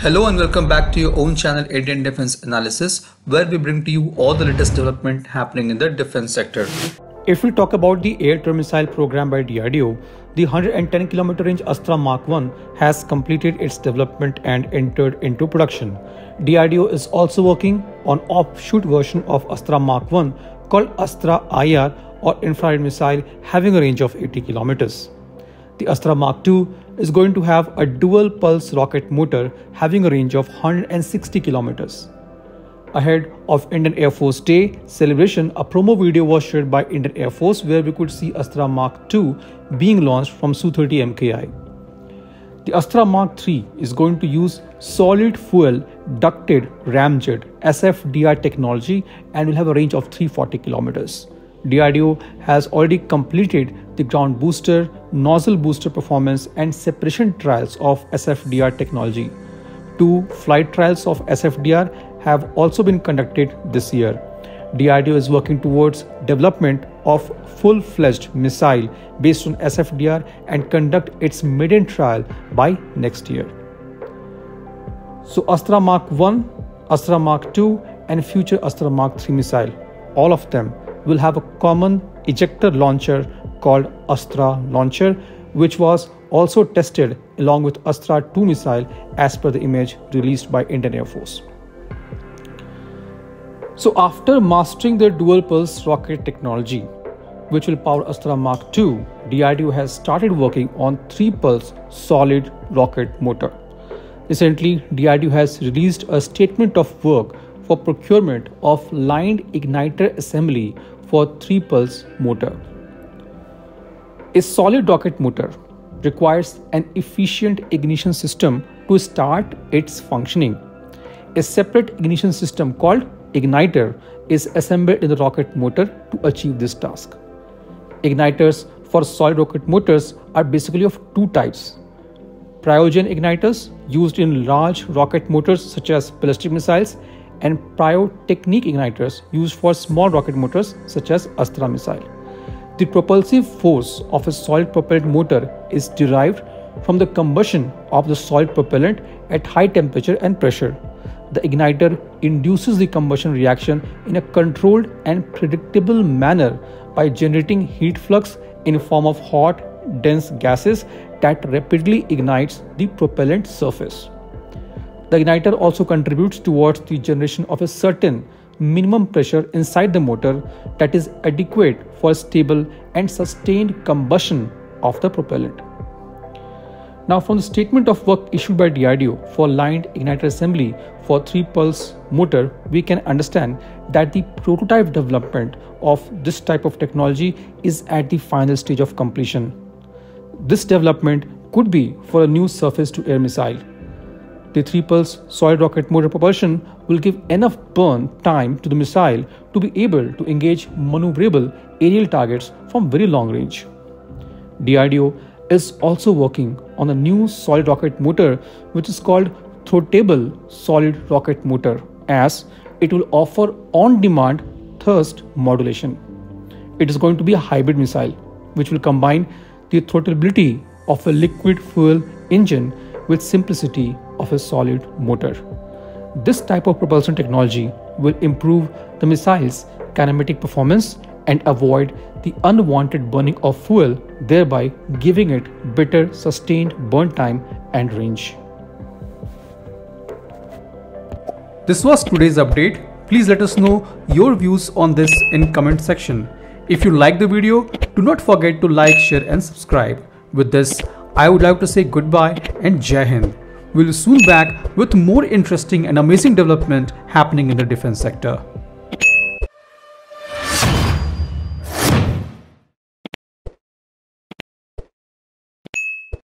Hello and welcome back to your own channel Indian Defense Analysis where we bring to you all the latest development happening in the defense sector. If we talk about the air-to missile program by DRDO, the 110 km range Astra Mark 1 has completed its development and entered into production. DRDO is also working on offshoot version of Astra Mark 1 called Astra IR or infrared missile having a range of 80 kilometers. The Astra Mark II is going to have a dual pulse rocket motor having a range of 160 kilometers. Ahead of Indian Air Force Day celebration, a promo video was shared by Indian Air Force where we could see Astra Mark II being launched from Su-30 MKI. The Astra Mark III is going to use solid fuel ducted ramjet SFDR technology and will have a range of 340 kilometers. DRDO has already completed the ground booster, nozzle booster performance, and separation trials of SFDR technology. Two flight trials of SFDR have also been conducted this year. DRDO is working towards development of full-fledged missile based on SFDR and conduct its maiden trial by next year. So Astra Mark 1, Astra Mark 2 and future Astra Mark 3 missile, all of them will have a common ejector launcher called Astra launcher, which was also tested along with Astra 2 missile as per the image released by Indian Air Force. So after mastering the dual pulse rocket technology, which will power Astra Mark II, DRDO has started working on 3 pulse solid rocket motor. Recently, DRDO has released a statement of work for procurement of lined igniter assembly for 3 pulse motor. A solid rocket motor requires an efficient ignition system to start its functioning. A separate ignition system called igniter is assembled in the rocket motor to achieve this task. Igniters for solid rocket motors are basically of two types. Pyrogen igniters used in large rocket motors such as ballistic missiles and pyrotechnic igniters used for small rocket motors such as Astra missile. The propulsive force of a solid propellant motor is derived from the combustion of the solid propellant at high temperature and pressure. The igniter induces the combustion reaction in a controlled and predictable manner by generating heat flux in form of hot, dense gases that rapidly ignites the propellant surface. The igniter also contributes towards the generation of a certain minimum pressure inside the motor that is adequate for stable and sustained combustion of the propellant. Now, from the statement of work issued by DRDO for lined igniter assembly for 3 pulse motor, we can understand that the prototype development of this type of technology is at the final stage of completion. This development could be for a new surface to air missile the 3 pulse solid rocket motor propulsion will give enough burn time to the missile to be able to engage maneuverable aerial targets from very long range. DRDO is also working on a new solid rocket motor which is called throttleable solid rocket motor as it will offer on-demand thrust modulation. It is going to be a hybrid missile which will combine the throttleability of a liquid fuel engine with simplicity of a solid motor. This type of propulsion technology will improve the missile's kinematic performance and avoid the unwanted burning of fuel, thereby giving it better sustained burn time and range. This was today's update. Please let us know your views on this in comment section. If you like the video, do not forget to like, share and subscribe. With this, I would like to say goodbye and Jai Hind. We'll soon back with more interesting and amazing development happening in the defense sector.